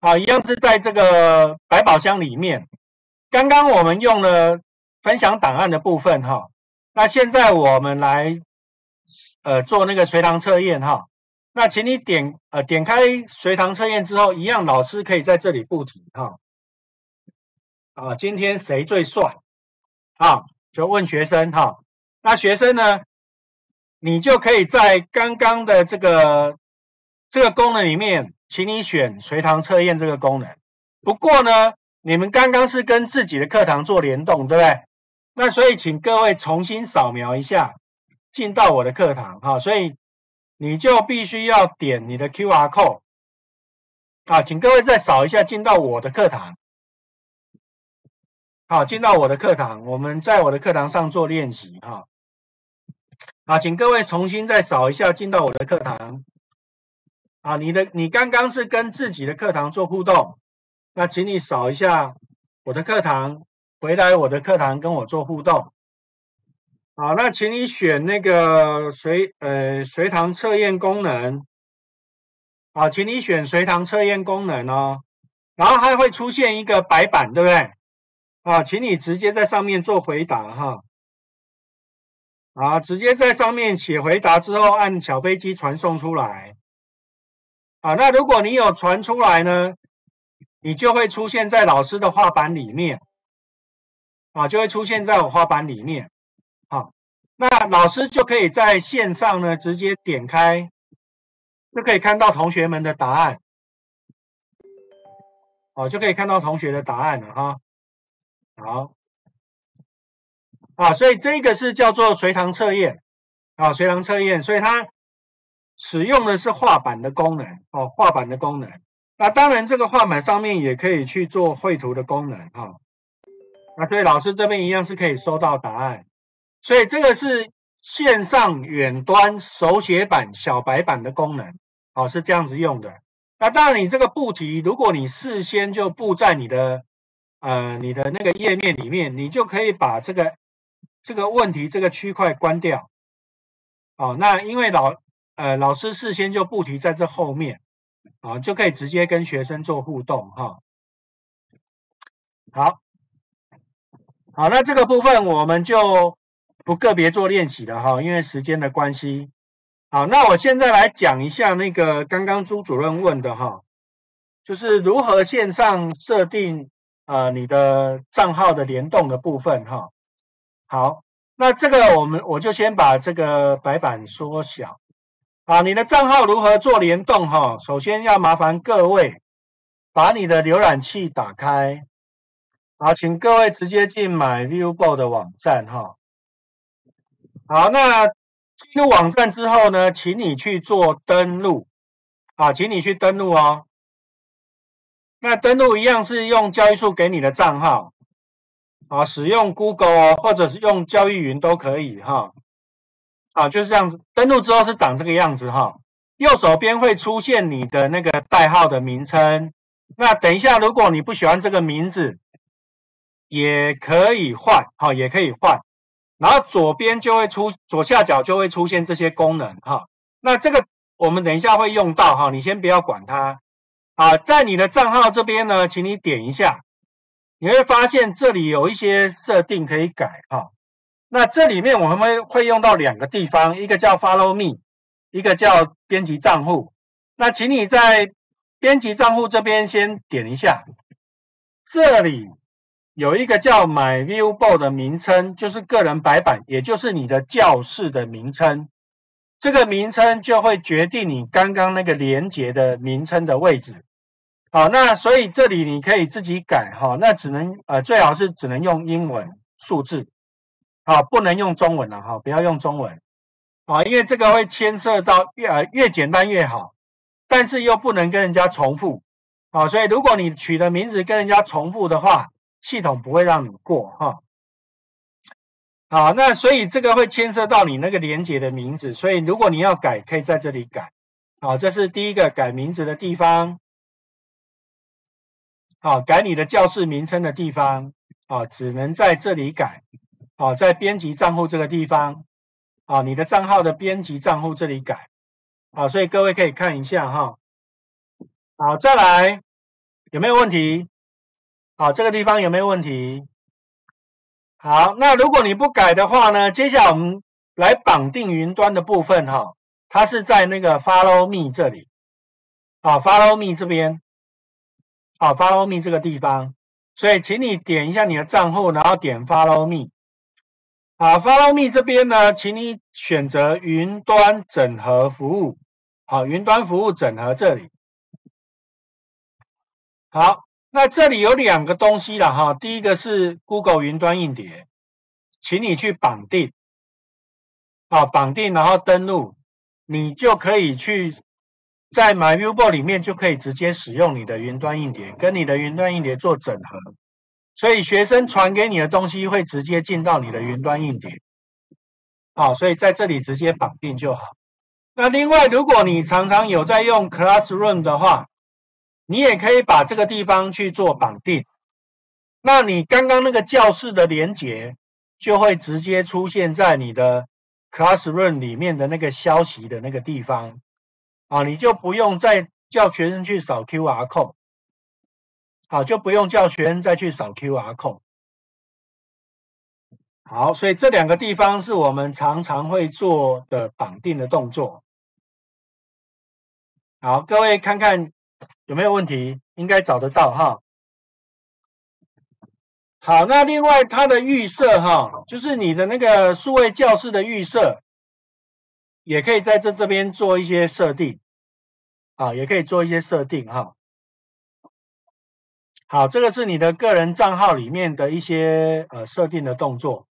啊，一样是在这个百宝箱里面。刚刚我们用了分享档案的部分哈，那现在我们来呃做那个随堂测验哈。那请你点呃点开随堂测验之后，一样老师可以在这里布题哈。啊，今天谁最帅？啊，就问学生哈。那学生呢，你就可以在刚刚的这个这个功能里面。请你选随堂测验这个功能。不过呢，你们刚刚是跟自己的课堂做联动，对不对？那所以请各位重新扫描一下，进到我的课堂哈。所以你就必须要点你的 QR code 啊，请各位再扫一下，进到我的课堂。好，进到我的课堂，我们在我的课堂上做练习哈。好，请各位重新再扫一下，进到我的课堂。啊，你的你刚刚是跟自己的课堂做互动，那请你扫一下我的课堂，回来我的课堂跟我做互动。好，那请你选那个随呃随堂测验功能。好，请你选随堂测验功能哦，然后还会出现一个白板，对不对？啊，请你直接在上面做回答哈。啊，直接在上面写回答之后，按小飞机传送出来。啊，那如果你有传出来呢，你就会出现在老师的画板里面，啊，就会出现在我画板里面，好，那老师就可以在线上呢直接点开，就可以看到同学们的答案，哦，就可以看到同学的答案了哈，好，啊，所以这个是叫做随堂测验，啊，随堂测验，所以它。使用的是画板的功能哦，画板的功能。那当然，这个画板上面也可以去做绘图的功能哈。那所以老师这边一样是可以收到答案。所以这个是线上远端手写板小白板的功能哦，是这样子用的。那当然，你这个布题，如果你事先就布在你的呃你的那个页面里面，你就可以把这个这个问题这个区块关掉。哦，那因为老。呃，老师事先就不提在这后面，啊，就可以直接跟学生做互动哈。好，好，那这个部分我们就不个别做练习了哈，因为时间的关系。好，那我现在来讲一下那个刚刚朱主任问的哈，就是如何线上设定呃你的账号的联动的部分哈。好，那这个我们我就先把这个白板缩小。啊，你的账号如何做联动？哈，首先要麻烦各位把你的浏览器打开，好，请各位直接进 MyViewBoard 的网站，哈。好，那进入网站之后呢，请你去做登录，啊，请你去登录哦。那登录一样是用交易数给你的账号，啊，使用 Google 或者是用交易云都可以，哈。啊，就是这样子，登录之后是长这个样子哈。右手边会出现你的那个代号的名称。那等一下，如果你不喜欢这个名字，也可以换，哈，也可以换。然后左边就会出，左下角就会出现这些功能哈。那这个我们等一下会用到哈，你先不要管它。啊，在你的账号这边呢，请你点一下，你会发现这里有一些设定可以改哈。那这里面我们会会用到两个地方，一个叫 Follow Me，一个叫编辑账户。那请你在编辑账户这边先点一下，这里有一个叫 My Viewboard 的名称，就是个人白板，也就是你的教室的名称。这个名称就会决定你刚刚那个连接的名称的位置。好，那所以这里你可以自己改哈，那只能呃最好是只能用英文数字。啊，不能用中文了哈，不要用中文啊，因为这个会牵涉到越呃越简单越好，但是又不能跟人家重复啊，所以如果你取的名字跟人家重复的话，系统不会让你过哈。好，那所以这个会牵涉到你那个连接的名字，所以如果你要改，可以在这里改。好，这是第一个改名字的地方。好，改你的教室名称的地方啊，只能在这里改。好，在编辑账户这个地方，啊，你的账号的编辑账户这里改，啊，所以各位可以看一下哈。好，再来，有没有问题？好，这个地方有没有问题？好，那如果你不改的话呢？接下来我们来绑定云端的部分哈，它是在那个 Follow Me 这里，啊，Follow Me 这边，啊，Follow Me 这个地方，所以请你点一下你的账户，然后点 Follow Me，啊，Follow Me 这边呢，请你选择云端整合服务，好，云端服务整合这里，好。那这里有两个东西了哈，第一个是 Google 云端硬碟，请你去绑定，啊，绑定然后登录，你就可以去在 MyViewBoard 里面就可以直接使用你的云端硬碟，跟你的云端硬碟做整合，所以学生传给你的东西会直接进到你的云端硬碟，啊，所以在这里直接绑定就好。那另外，如果你常常有在用 Classroom 的话，你也可以把这个地方去做绑定，那你刚刚那个教室的连接就会直接出现在你的 Classroom 里面的那个消息的那个地方。啊，你就不用再叫学生去扫 QR code，好，就不用叫学生再去扫 QR code。好，所以这两个地方是我们常常会做的绑定的动作。好，各位看看。有没有问题？应该找得到哈。好，那另外它的预设哈，就是你的那个数位教室的预设，也可以在这这边做一些设定，啊，也可以做一些设定哈。好，这个是你的个人账号里面的一些呃设定的动作。